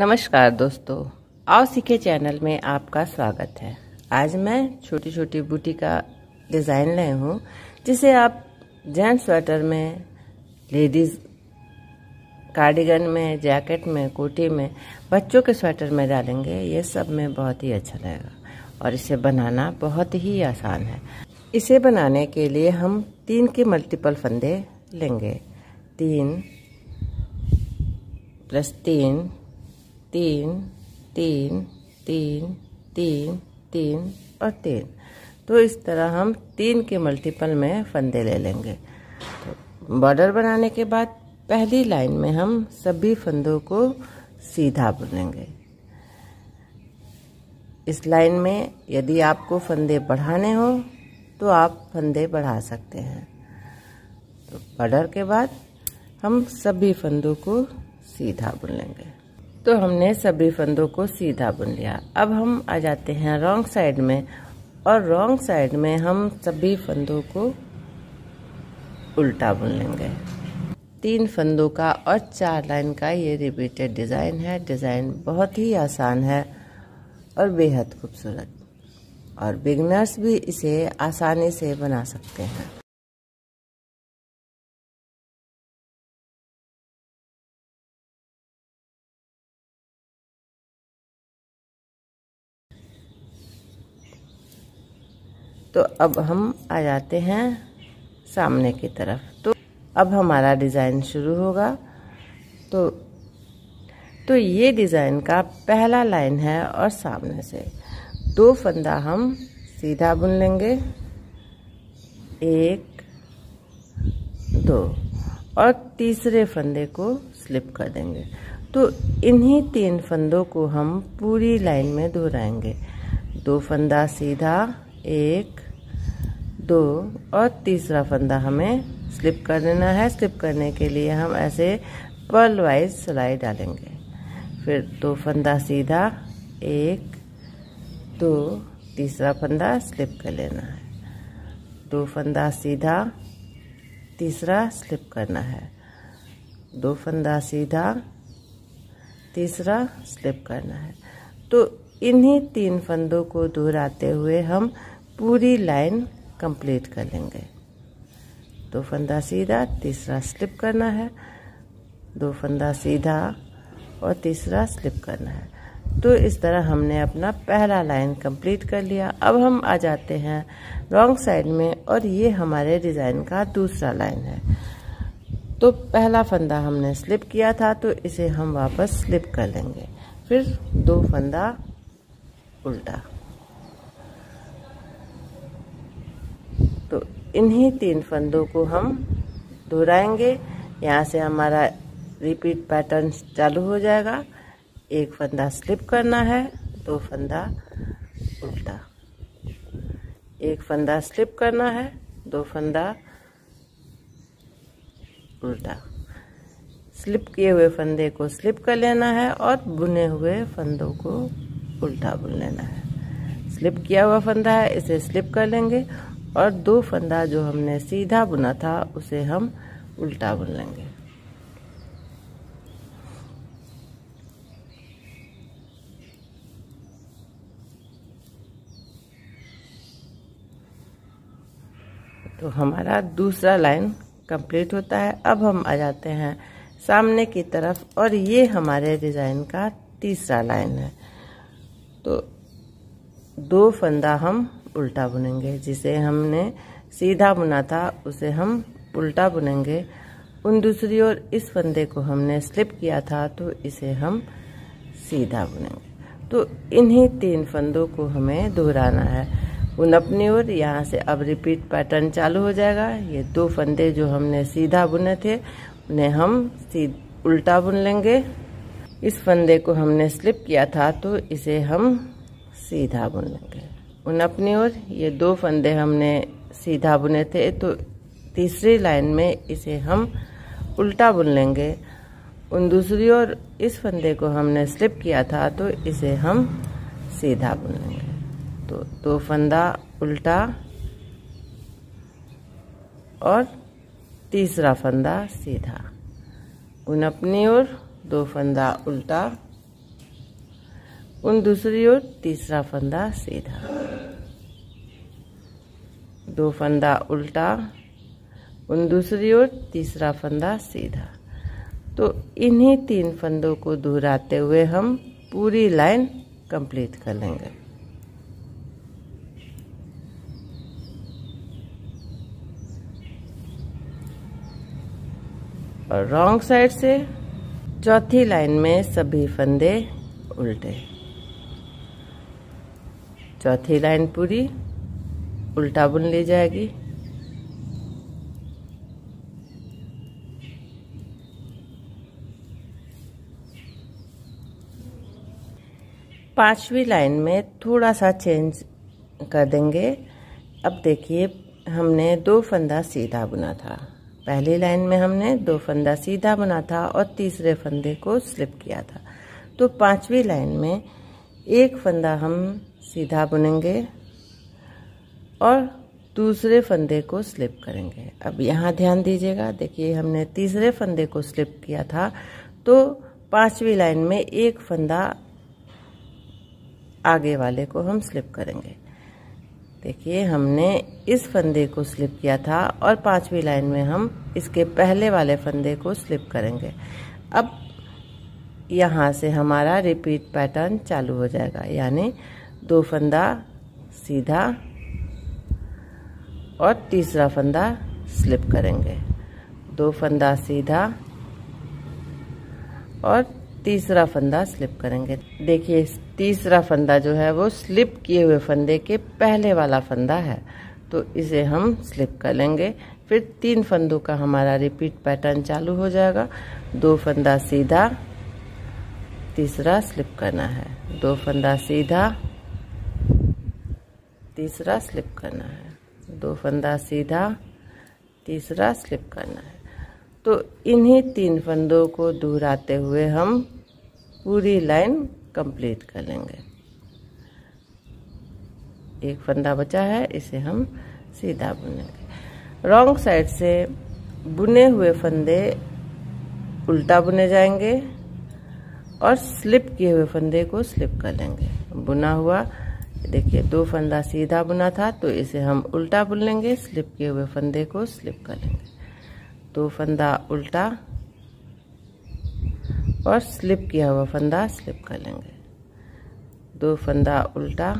नमस्कार दोस्तों, आओ सीखे चैनल में आपका स्वागत है। आज मैं छोटी छोटी बूटी का डिज़ाइन लाई हूँ, जिसे आप जेंट्स स्वेटर में, लेडीज़ कार्डिगन में, जैकेट में, कोटी में, बच्चों के स्वेटर में डालेंगे। ये सब में बहुत ही अच्छा लगेगा और इसे बनाना बहुत ही आसान है। इसे बनाने के लिए हम तीन के मल्टीपल फंदे लेंगे। तीन प्लस तीन तीन तीन तीन तीन तीन और तीन। तो इस तरह हम तीन के मल्टीपल में फंदे ले लेंगे। तो बॉर्डर बनाने के बाद पहली लाइन में हम सभी फंदों को सीधा बुनेंगे। इस लाइन में यदि आपको फंदे बढ़ाने हो तो आप फंदे बढ़ा सकते हैं। तो बॉर्डर के बाद हम सभी फंदों को सीधा बुन लेंगे। तो हमने सभी फंदों को सीधा बुन लिया। अब हम आ जाते हैं रॉन्ग साइड में और रॉन्ग साइड में हम सभी फंदों को उल्टा बुन लेंगे। तीन फंदों का और चार लाइन का ये रिपीटेड डिज़ाइन है। डिज़ाइन बहुत ही आसान है और बेहद खूबसूरत। और बिगनर्स भी इसे आसानी से बना सकते हैं। तो अब हम आ जाते हैं सामने की तरफ़। तो अब हमारा डिज़ाइन शुरू होगा। तो तो ये डिज़ाइन का पहला लाइन है और सामने से। दो फंदा हम सीधा बुन लेंगे। एक, दो, और तीसरे फंदे को स्लिप कर देंगे। तो इन्हीं तीन फंदों को हम पूरी लाइन में दोहराएँगे। दो फंदा सीधा, एक दो और तीसरा फंदा हमें स्लिप कर देना है। स्लिप करने के लिए हम ऐसे पर्ल वाइज सिलाई डालेंगे। फिर दो फंदा सीधा, एक, दो, तीसरा फंदा स्लिप कर लेना है। दो फंदा सीधा, तीसरा स्लिप करना है। दो फंदा सीधा, तीसरा स्लिप करना है। तो इन्हीं तीन फंदों को दोहराते हुए हम पूरी लाइन कंप्लीट कर लेंगे। दो फंदा सीधा, तीसरा स्लिप करना है। दो फंदा सीधा और तीसरा स्लिप करना है। तो इस तरह हमने अपना पहला लाइन कंप्लीट कर लिया। अब हम आ जाते हैं रॉन्ग साइड में और ये हमारे डिज़ाइन का दूसरा लाइन है। तो पहला फंदा हमने स्लिप किया था तो इसे हम वापस स्लिप कर लेंगे। फिर दो फंदा उल्टा। तो इन्हीं तीन फंदों को हम दोहराएँगे। यहाँ से हमारा रिपीट पैटर्न चालू हो जाएगा। एक फंदा स्लिप करना है, दो फंदा उल्टा। एक फंदा स्लिप करना है, दो फंदा उल्टा। स्लिप किए हुए फंदे को स्लिप कर लेना है और बुने हुए फंदों को उल्टा बुन लेना है। स्लिप किया हुआ फंदा है, इसे स्लिप कर लेंगे। और दो फंदा जो हमने सीधा बुना था, उसे हम उल्टा बुन लेंगे। तो हमारा दूसरा लाइन कंप्लीट होता है। अब हम आ जाते हैं सामने की तरफ़, और ये हमारे डिज़ाइन का तीसरा लाइन है। तो दो फंदा हम उल्टा बुनेंगे, जिसे हमने सीधा बुना था, उसे हम उल्टा बुनेंगे। उन दूसरी ओर इस फंदे को हमने स्लिप किया था तो इसे हम सीधा बुनेंगे। तो इन्हीं तीन फंदों को हमें दोहराना है। उन अपनी ओर, यहाँ से अब रिपीट पैटर्न चालू हो जाएगा। ये दो फंदे जो हमने सीधा बुने थे, उन्हें हम उल्टा बुन लेंगे। इस फंदे को हमने स्लिप किया था तो इसे हम सीधा बुन लेंगे। उन अपनी ओर, ये दो फंदे हमने सीधा बुने थे तो तीसरी लाइन में इसे हम उल्टा बुन लेंगे। उन दूसरी ओर इस फंदे को हमने स्लिप किया था तो इसे हम सीधा बुन लेंगे। तो दो फंदा उल्टा और तीसरा फंदा सीधा। उन अपनी ओर दो फंदा उल्टा उन दूसरी ओर तीसरा फंदा सीधा। दो फंदा उल्टा, उन दूसरी ओर तीसरा फंदा सीधा। तो इन्हीं तीन फंदों को दोहराते हुए हम पूरी लाइन कंप्लीट कर लेंगे। और रॉन्ग साइड से चौथी लाइन में सभी फंदे उल्टे। चौथी लाइन पूरी, उल्टा बुन ली जाएगी। पांचवी लाइन में थोड़ा सा चेंज कर देंगे। अब देखिए, हमने दो फंदा सीधा बुना था। पहली लाइन में हमने दो फंदा सीधा बुना था और तीसरे फंदे को स्लिप किया था। तो पांचवी लाइन में एक फंदा हम सीधा बुनेंगे और दूसरे फंदे को स्लिप करेंगे। अब यहाँ ध्यान दीजिएगा, देखिए हमने तीसरे फंदे को स्लिप किया था तो पांचवी लाइन में एक फंदा आगे वाले को हम स्लिप करेंगे। देखिए हमने इस फंदे को स्लिप किया था और पांचवी लाइन में हम इसके पहले वाले फंदे को स्लिप करेंगे। अब यहाँ से हमारा रिपीट पैटर्न चालू हो जाएगा, यानी दो फंदा, सीधा, और तीसरा फंदा स्लिप करेंगे। दो फंदा सीधा और तीसरा फंदा स्लिप करेंगे। देखिए तीसरा फंदा जो है, वो स्लिप किए हुए फंदे के पहले वाला फंदा है तो इसे हम स्लिप कर लेंगे। फिर तीन फंदों का हमारा रिपीट पैटर्न चालू हो जाएगा। दो फंदा सीधा, तीसरा स्लिप करना है। दो फंदा सीधा तीसरा स्लिप करना है। दो फंदा सीधा, तीसरा स्लिप करना है। तो इन्हीं तीन फंदों को दोहराते हुए हम पूरी लाइन कंप्लीट कर लेंगे। एक फंदा बचा है, इसे हम सीधा बुनेंगे। रॉन्ग साइड से बुने हुए फंदे उल्टा बुने जाएँगे और स्लिप किए हुए फंदे को स्लिप कर लेंगे। बुना हुआ देखिए, दो फंदा सीधा बुना था तो इसे हम उल्टा बुन लेंगे। स्लिप किए हुए फंदे को स्लिप कर लेंगे। दो फंदा उल्टा और स्लिप किया हुआ फंदा स्लिप कर लेंगे। दो फंदा उल्टा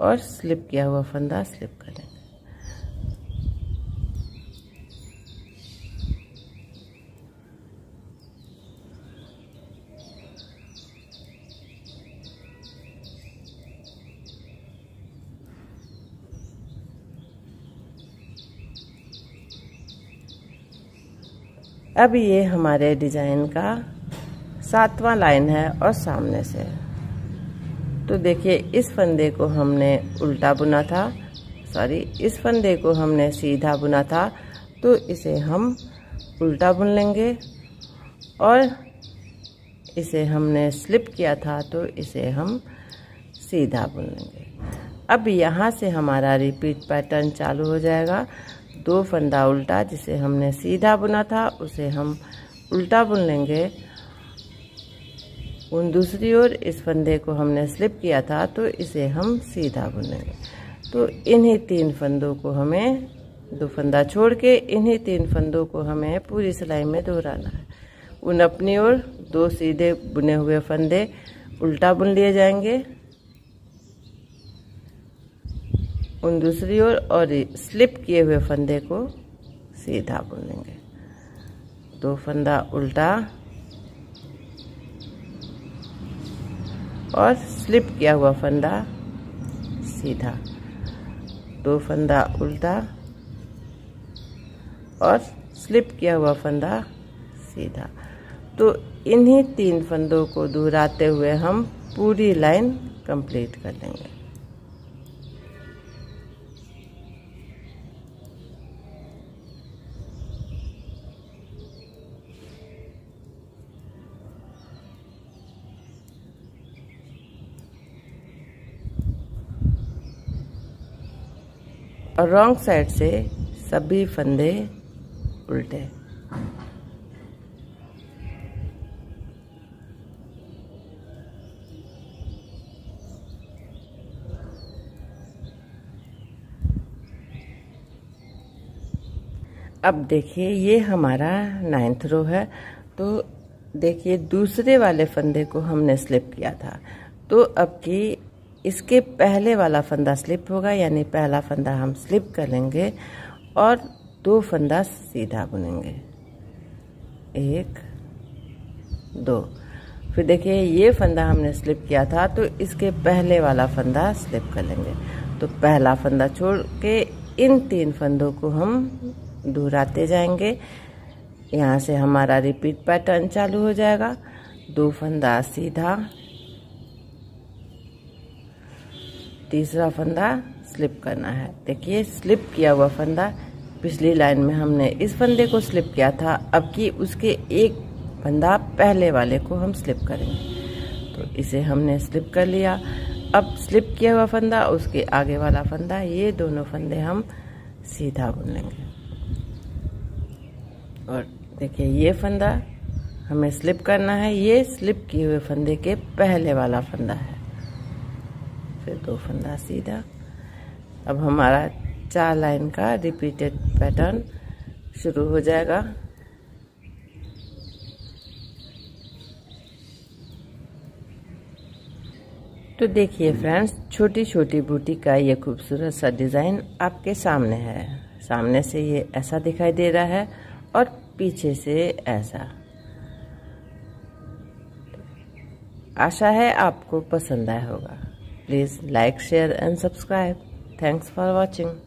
और स्लिप किया हुआ फंदा स्लिप कर लेंगे। अब ये हमारे डिज़ाइन का सातवां लाइन है और सामने से। तो देखिए, इस फंदे को हमने उल्टा बुना था। सॉरी, इस फंदे को हमने सीधा बुना था। तो इसे हम उल्टा बुन लेंगे और इसे हमने स्लिप किया था तो इसे हम सीधा बुन लेंगे। अब यहाँ से हमारा रिपीट पैटर्न चालू हो जाएगा। दो फंदा उल्टा जिसे हमने सीधा बुना था, उसे हम उल्टा बुन लेंगे। उन दूसरी ओर इस फंदे को हमने स्लिप किया था तो इसे हम सीधा बुनेंगे तो इन्हीं तीन फंदों को हमें दो फंदा छोड़ के इन्हीं तीन फंदों को हमें पूरी सिलाई में दोहराना है। उन अपनी ओर दो सीधे बुने हुए फंदे उल्टा बुन लिए जाएँगे। उन दूसरी ओर और, और स्लिप किए हुए फंदे को सीधा बुन लेंगे। दो फंदा उल्टा और स्लिप किया हुआ फंदा सीधा। दो फंदा उल्टा और स्लिप किया हुआ फंदा सीधा। तो इन्हीं तीन फंदों को दोहराते हुए हम पूरी लाइन कंप्लीट कर लेंगे। और रॉन्ग साइड से सभी फंदे उल्टे। अब देखिए, ये हमारा नाइन्थ रो है। तो देखिए, दूसरे वाले फंदे को हमने स्लिप किया था। तो अब की इसके पहले वाला फंदा स्लिप होगा, यानी पहला फंदा हम स्लिप कर लेंगे और दो फंदा सीधा बुनेंगे। एक, दो। फिर देखिए, ये फंदा हमने स्लिप किया था तो इसके पहले वाला फंदा स्लिप कर लेंगे। तो पहला फंदा छोड़ के इन तीन फंदों को हम दोहराते जाएँगे। यहाँ से हमारा रिपीट पैटर्न चालू हो जाएगा। दो फंदा सीधा तीसरा फंदा स्लिप करना है। देखिए स्लिप किया हुआ फंदा। पिछली लाइन में हमने इस फंदे को स्लिप किया था। अब कि उसके एक फंदा पहले वाले को हम स्लिप करेंगे। तो इसे हमने स्लिप कर लिया। अब स्लिप किया हुआ फंदा, उसके आगे वाला फंदा, ये दोनों फंदे हम सीधा बुन लेंगे। और देखिए, ये फंदा हमें स्लिप करना है। ये स्लिप किए हुए फंदे के पहले वाला फंदा है। दो फंदा सीधा। अब हमारा चार लाइन का रिपीटेड पैटर्न शुरू हो जाएगा। तो देखिए फ्रेंड्स छोटी छोटी बूटी का ये खूबसूरत सा डिज़ाइन आपके सामने है। सामने से ये ऐसा दिखाई दे रहा है और पीछे से ऐसा। आशा है आपको पसंद आया होगा। Please like, share and subscribe. Thanks for watching.